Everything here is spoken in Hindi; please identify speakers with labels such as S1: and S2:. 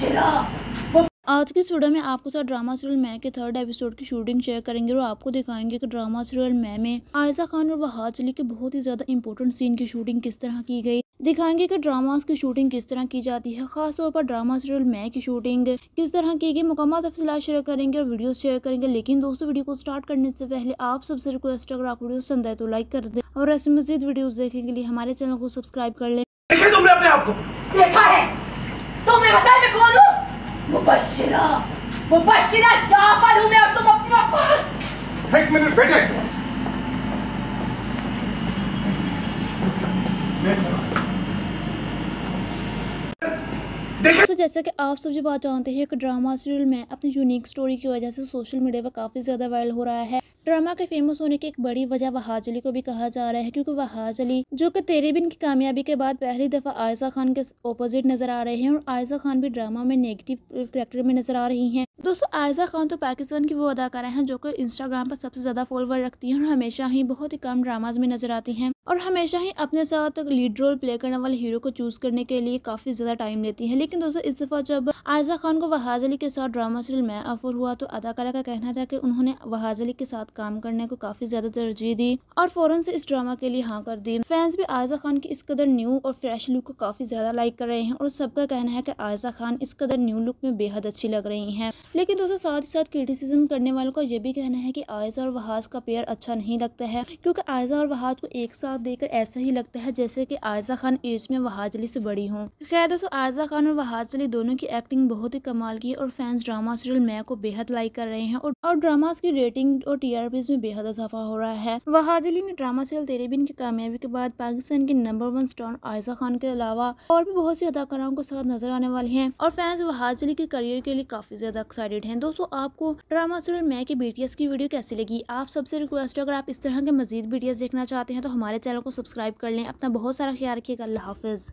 S1: आज के इस वीडियो में आपके साथ ड्रामा सीरियल मैं के थर्ड एपिसोड की शूटिंग शेयर करेंगे और आपको दिखाएँगे कि ड्रामा सीरियल मैं में आयजा खान और वहाज अली के बहुत ही ज़्यादा इंपॉर्टेंट सीन की शूटिंग किस तरह की गई। दिखाएँगे कि ड्रामास की शूटिंग किस तरह की जाती है खास खासतौर पर ड्रामा सीरियल मैं की शूटिंग किस तरह की गई मुकम्मल तफसीला शेयर करेंगे और वीडियो शेयर करेंगे। लेकिन दोस्तों वीडियो को स्टार्ट करने से पहले आप सबसे रिक्वेस्ट अगर आप वीडियो पसंद आए तो लाइक कर दे और ऐसे मजीद वीडियो देखने के लिए हमारे चैनल को सब्सक्राइब कर ले।
S2: तुमने अपने आप को?
S3: देखा है। तुम्हें मुबशिरा मुबशिरा पर हूँ मैं और तुम अपनी वापस
S2: एक मिनट बैठे।
S1: तो जैसा कि आप सब जो बात जानते हैं कि ड्रामा सीरियल में अपनी यूनिक स्टोरी की वजह से सोशल मीडिया पर काफ़ी ज़्यादा वायरल हो रहा है। ड्रामा के फ़ेमस होने की एक बड़ी वजह वहाज अली को भी कहा जा रहा है, क्योंकि वहाज अली, जो कि तेरे बिन की कामयाबी के बाद पहली दफ़ा आयजा खान के ऑपोजिट नज़र आ रहे हैं और आयजा खान भी ड्रामा में नेगेटिव करेक्टर में नज़र आ रही हैं। दोस्तों, आयजा खान तो पाकिस्तान की वो अदाकारा हैं जो कि इंस्टाग्राम पर सबसे ज़्यादा फॉलोवर रखती हैं और हमेशा ही बहुत ही कम ड्रामाज में नज़र आती हैं और हमेशा ही अपने साथ लीड रोल प्ले करने वाले हीरो को चूज़ करने के लिए काफ़ी ज़्यादा टाइम लेती हैं। लेकिन दोस्तों, इस दफ़ा जब आयजा खान को वहाज अली के साथ ड्रामा सीरियल में ऑफ़र हुआ तो अदाकारा का कहना था कि उन्होंने वहाज अली के साथ काम करने को काफ़ी ज़्यादा तरजीह दी और फ़ौरन से इस ड्रामा के लिए हाँ कर दी। फैंस भी आयजा खान की इस कदर न्यू और फ्रेश लुक को काफ़ी ज़्यादा लाइक कर रहे हैं और सबका कहना है कि आयजा खान इस कदर न्यू लुक में बेहद अच्छी लग रही हैं। लेकिन दोस्तों, साथ ही साथ क्रिटिसिज्म करने वालों का यह भी कहना है कि आयजा और वहाज का पेयर अच्छा नहीं लगता है, क्योंकि आयजा और वहाज को एक साथ देखकर ऐसा ही लगता है जैसे कि आयजा खान एज में वहाज अली से बड़ी हूँ। खैर दोस्तों, आयजा खान और वहाज अली दोनों की एक्टिंग बहुत ही कमाल की है और फैंस ड्रामा सीरियल मैं को बेहद लाइक कर रहे हैं और ड्रामास की रेटिंग और टीआरपी में बेहद इजाफा हो रहा है। वहाज अली ने ड्रामा सीरियल तेरे बिन की कामयाबी के बाद पाकिस्तान के number one star Ayeza Khan के अलावा और भी बहुत सी अदाकाराओं के साथ नज़र आने वाली हैं और फैंस वहाज अली के करियर के लिए काफ़ी ज़्यादा एक्साइटेड हैं। दोस्तों, आपको ड्रामा सीरियल मैं की बीटीएस की वीडियो कैसी लगी? आप सबसे रिक्वेस्ट है, अगर आप इस तरह के मजीद बीटीएस देखना चाहते हैं तो हमारे चैनल को सब्सक्राइब कर लें। अपना बहुत सारा ख्याल रखिएगा। अल्लाह हाफिज।